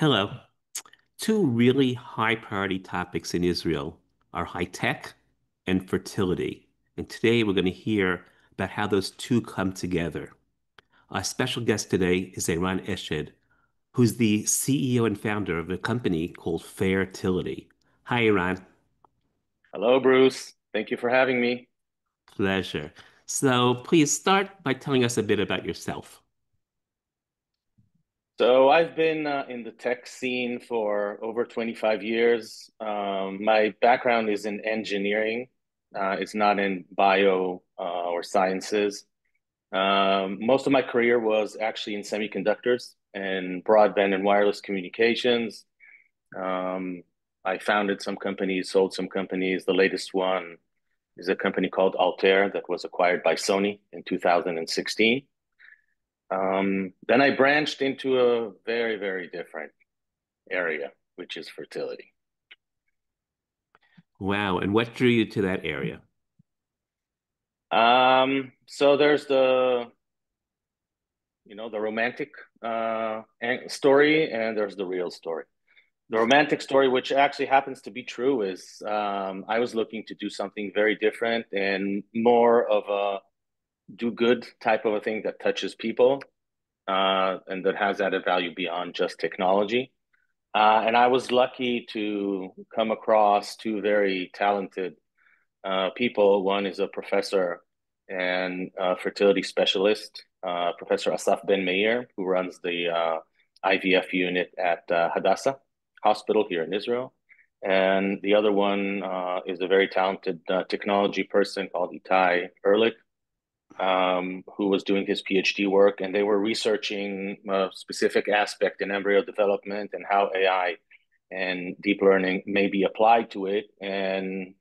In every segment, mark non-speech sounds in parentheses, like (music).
Hello. Two really high priority topics in Israel are high tech and fertility. And today we're going to hear about how those two come together. Our special guest today is Eran Eshed, who's the CEO and founder of a company called Fairtility. Hi, Eran. Hello, Bruce. Thank you for having me. Pleasure. So please start by telling us a bit about yourself. So I've been uh, in the tech scene for over 25 years. Um, my background is in engineering. Uh, it's not in bio uh, or sciences. Um, most of my career was actually in semiconductors and broadband and wireless communications. Um, I founded some companies, sold some companies. The latest one is a company called Altair that was acquired by Sony in 2016. Um, then I branched into a very, very different area, which is fertility. Wow. And what drew you to that area? Um, so there's the, you know, the romantic uh, story, and there's the real story. The romantic story, which actually happens to be true, is um, I was looking to do something very different and more of a do good type of a thing that touches people uh, and that has added value beyond just technology. Uh, and I was lucky to come across two very talented uh, people. One is a professor and a fertility specialist, uh, Professor Asaf Ben Meir, who runs the uh, IVF unit at uh, Hadassah Hospital here in Israel. And the other one is a very talented technology person called Itai Ehrlich, um, who was doing his PhD work, and they were researching a specific aspect in embryo development and how AI and deep learning may be applied to it, and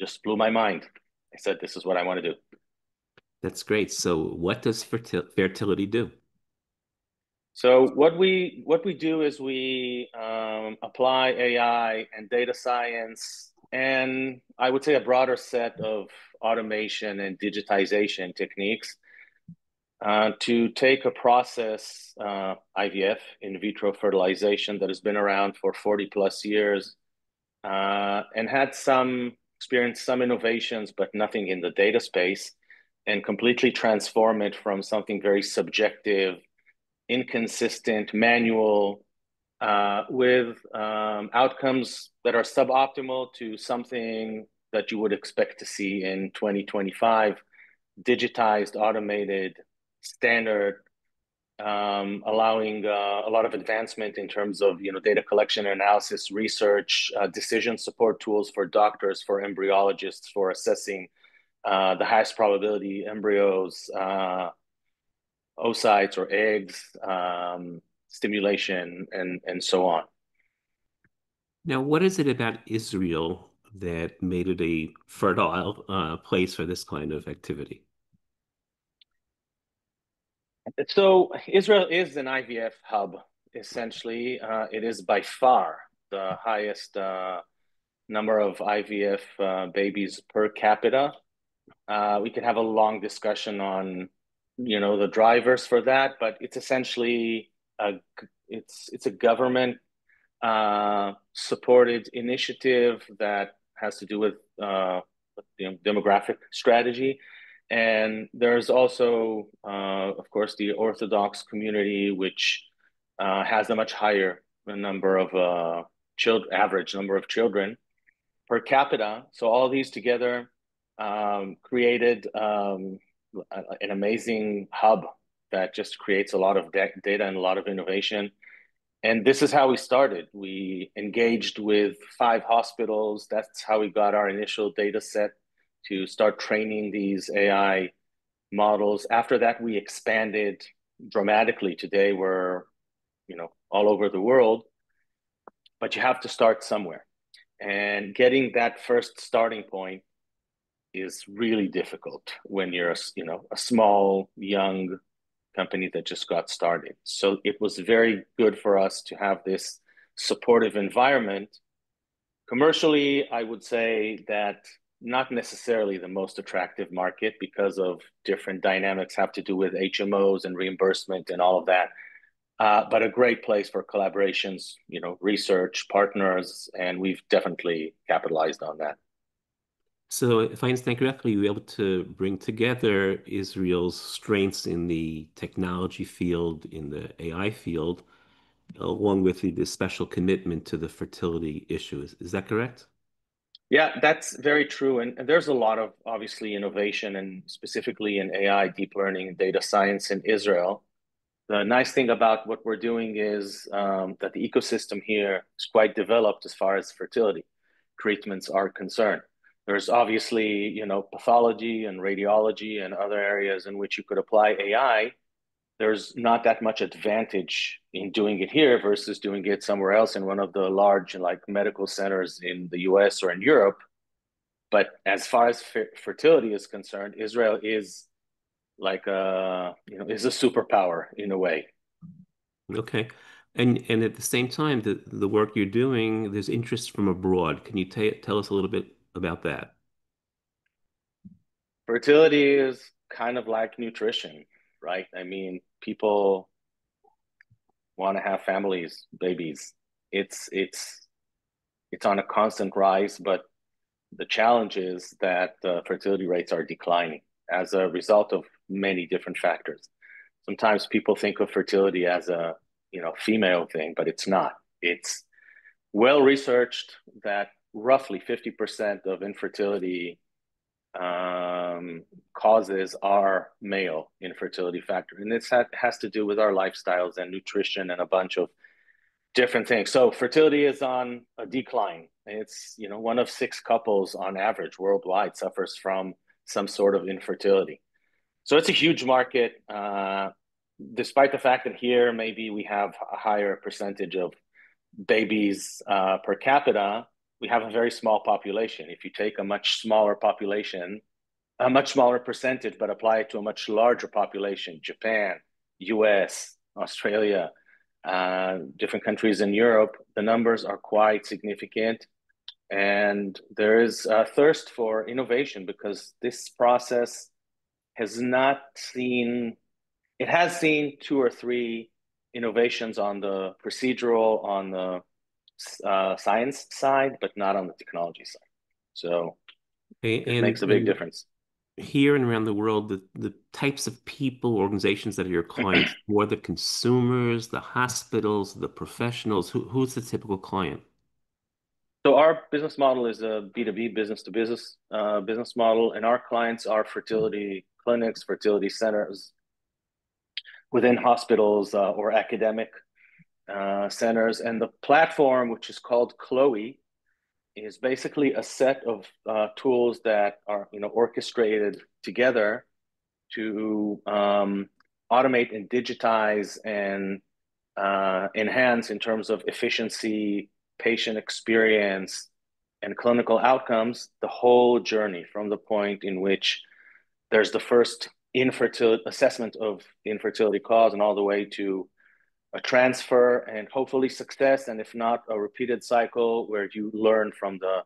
just blew my mind. I said, "This is what I want to do." That's great. So, what does Fairtility do? So what we what we do is we um, apply AI and data science, and I would say a broader set of automation and digitization techniques uh, to take a process, uh, IVF, in vitro fertilization, that has been around for 40 plus years uh, and had some experience, some innovations, but nothing in the data space, and completely transform it from something very subjective, inconsistent, manual, uh, with um, outcomes that are suboptimal to something that you would expect to see in 2025, digitized, automated, standard, um, allowing uh, a lot of advancement in terms of you know data collection analysis, research, uh, decision support tools for doctors, for embryologists, for assessing uh, the highest probability embryos, uh, oocytes or eggs, um, stimulation, and and so on. Now, what is it about Israel that made it a fertile uh, place for this kind of activity? So Israel is an IVF hub. Essentially, uh, it is by far the highest uh, number of IVF uh, babies per capita. Uh, we could have a long discussion on, you know, the drivers for that, but it's essentially a it's it's a government uh, supported initiative that has to do with uh, demographic strategy. And there's also, uh, of course, the Orthodox community, which uh, has a much higher number of uh, children, average number of children per capita. So all these together um, created um, an amazing hub that just creates a lot of data and a lot of innovation and this is how we started. We engaged with five hospitals. That's how we got our initial data set to start training these AI models. After that, we expanded dramatically. Today, we're you know all over the world, but you have to start somewhere, and getting that first starting point is really difficult when you're a, you know a small young company that just got started. So it was very good for us to have this supportive environment. Commercially, I would say that not necessarily the most attractive market because of different dynamics have to do with HMOs and reimbursement and all of that. uh, but a great place for collaborations, you know, research partners, and we've definitely capitalized on that. So, if I understand correctly, you were able to bring together Israel's strengths in the technology field, in the AI field, along with the, the special commitment to the fertility issues. Is that correct? Yeah, that's very true. And, and, there's a lot of obviously innovation and specifically in AI, deep learning, data science in Israel. The nice thing about what we're doing is um, that the ecosystem here is quite developed as far as fertility treatments are concerned. There's obviously, you know, pathology and radiology and other areas in which you could apply AI. There's not that much advantage in doing it here versus doing it somewhere else in one of the large like medical centers in the US or in Europe. But as far as fertility is concerned, Israel is like a, you know, is a superpower in a way. Okay. And and at the same time, the the work you're doing, there's interest from abroad. Can you tell us a little bit about that? Fertility is kind of like nutrition, right? I mean, people want to have families, babies. It's it's it's on a constant rise, but the challenge is that fertility rates are declining as a result of many different factors. Sometimes people think of fertility as a you know female thing, but it's not. It's well researched that roughly 50% of infertility um, causes are male infertility factor. And this has to do with our lifestyles and nutrition and a bunch of different things. So fertility is on a decline. It's, you know, one of six couples on average worldwide suffers from some sort of infertility. So it's a huge market. Uh, despite the fact that here maybe we have a higher percentage of babies uh, per capita, we have a very small population. If you take a much smaller population, a much smaller percentage, but apply it to a much larger population, Japan, US, Australia, uh, different countries in Europe, the numbers are quite significant. And there is a thirst for innovation because this process has not seen, it has seen two or three innovations on the procedural, on the uh, science side, but not on the technology side. So and, it makes a big difference. Here and around the world, the, the types of people, organizations that are your clients, (clears throat) who are the consumers, the hospitals, the professionals? Who, who's the typical client? So our business model is a B2B business to business uh, business model, and our clients are fertility clinics, fertility centers within hospitals uh, or academic uh, centers. And the platform, which is called Chloe, is basically a set of uh, tools that are you know orchestrated together to um, automate and digitize and uh, enhance in terms of efficiency, patient experience, and clinical outcomes the whole journey from the point in which there's the first infertility assessment of infertility cause and all the way to a transfer and hopefully success and if not a repeated cycle where you learn from the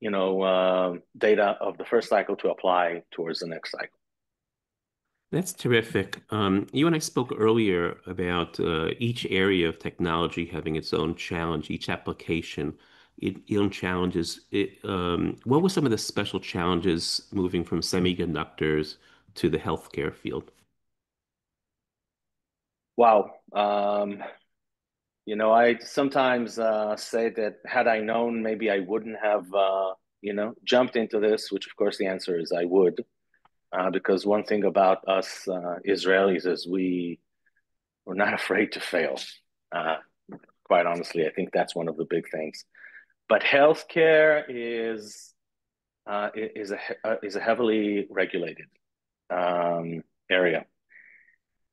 you know uh, data of the first cycle to apply towards the next cycle. That's terrific. Um, you and i spoke earlier about uh, each area of technology having its own challenge each application its own challenges. It, um, what were some of the special challenges moving from semiconductors to the healthcare field Wow. Um, you know, I sometimes uh, say that had I known, maybe I wouldn't have, uh, you know, jumped into this, which of course the answer is I would. Uh, because one thing about us uh, Israelis is we, we're not (laughs) afraid to fail. Uh, quite honestly, I think that's one of the big things. But healthcare is, uh, is, a, is a heavily regulated um, area.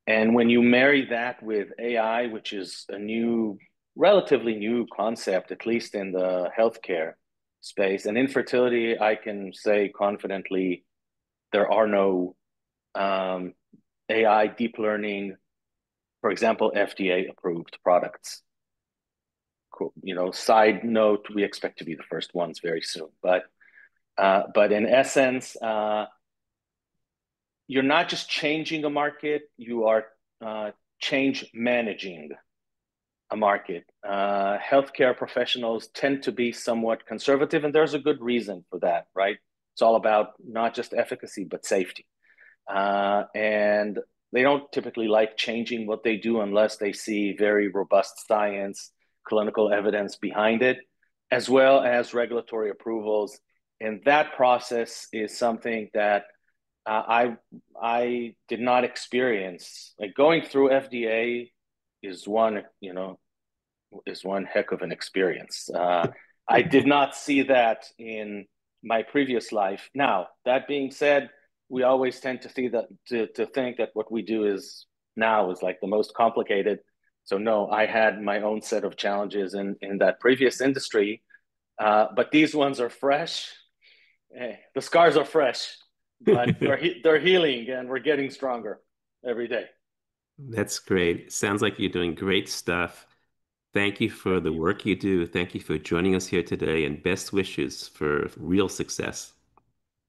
And when you marry that with AI, which is a new, relatively new concept, at least in the healthcare space, and infertility, I can say confidently there are no um, AI deep learning, for example, FDA approved products. You know, side note, we expect to be the first ones very soon. But uh, but in essence, uh, you're not just changing a market, you are uh, change managing a market. Uh, healthcare professionals tend to be somewhat conservative, and there's a good reason for that, right? It's all about not just efficacy, but safety. Uh, and they don't typically like changing what they do unless they see very robust science, clinical evidence behind it, as well as regulatory approvals. And that process is something that uh, I I did not experience. Like going through FDA is one, you know, is one heck of an experience. Uh, I did not see that in my previous life. Now, that being said, we always tend to see that to, to think that what we do is now is like the most complicated. So no, I had my own set of challenges in in that previous industry, uh, but these ones are fresh. Eh, the scars are fresh, but (laughs) they're they're healing, and we're getting stronger every day. That's great. Sounds like you're doing great stuff. Thank you for the work you do. Thank you for joining us here today, and best wishes for real success.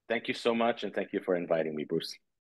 Thank you so much, and thank you for inviting me, Bruce.